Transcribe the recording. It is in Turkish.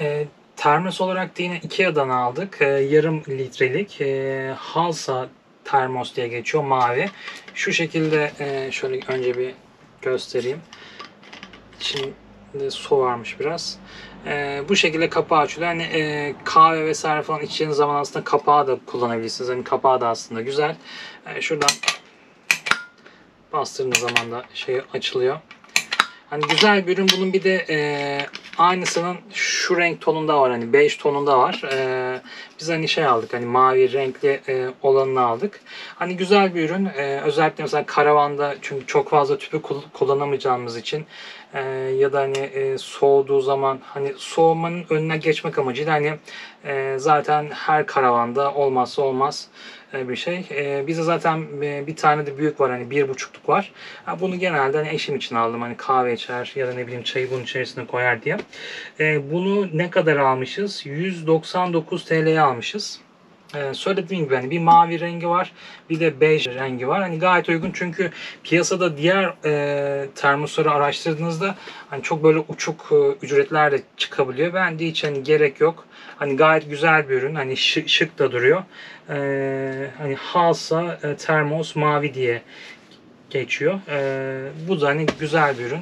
E, termos olarak da yine Ikea'dan aldık. E, yarım litrelik e, Halsa termos diye geçiyor mavi. Şu şekilde e, şöyle önce bir göstereyim. İçinde su varmış biraz. E, bu şekilde kapağı açılıyor. Hani e, kahve vesaire falan içeceğiniz zaman aslında kapağı da kullanabilirsiniz. Hani kapağı da aslında güzel. E, şuradan bastırdığınız zaman da şey açılıyor. Hani güzel bir ürün. Bunun bir de e, aynısının şu renk tonunda var. Hani beige tonunda var. E, biz hani şey aldık. Hani mavi renkli e, olanını aldık. Hani güzel bir ürün. E, özellikle mesela karavanda çünkü çok fazla tüpü kul- kullanamayacağımız için e, ya da hani e, soğuduğu zaman hani soğumanın önüne geçmek amacıyla hani e, zaten her karavanda olmazsa olmaz bir şey. E, bize zaten e, bir tane de büyük var hani bir buçukluk var. Ha, bunu genelde hani eşim için aldım hani kahve içer ya da ne bileyim çayı bunun içerisine koyar diye. E, bunu ne kadar almışız? 199 TL'ye almışız. Ee, söylediğim gibi hani bir mavi rengi var bir de bej rengi var. Hani gayet uygun çünkü piyasada diğer e, termosları araştırdığınızda hani çok böyle uçuk e, ücretler de çıkabiliyor. Bence hiç hani gerek yok. Hani gayet güzel bir ürün. Hani şık, şık da duruyor. Ee, hani Halsa e, termos mavi diye geçiyor. Ee, bu da hani güzel bir ürün.